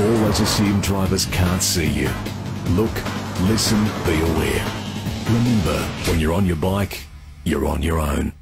Always assume drivers can't see you. Look, listen, be aware. Remember, when you're on your bike, you're on your own.